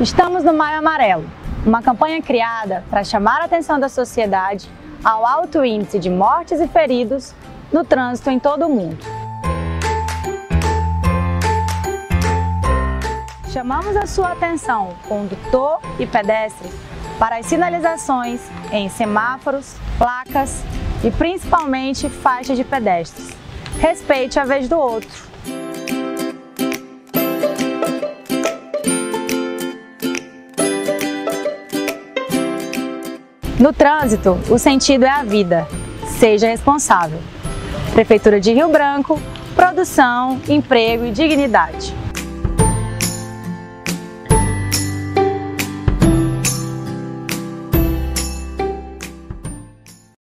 Estamos no Maio Amarelo, uma campanha criada para chamar a atenção da sociedade ao alto índice de mortes e feridos no trânsito em todo o mundo. Chamamos a sua atenção, condutor e pedestre, para as sinalizações em semáforos, placas e principalmente faixas de pedestres. Respeite a vez do outro. No trânsito, o sentido é a vida. Seja responsável. Prefeitura de Rio Branco, produção, emprego e dignidade.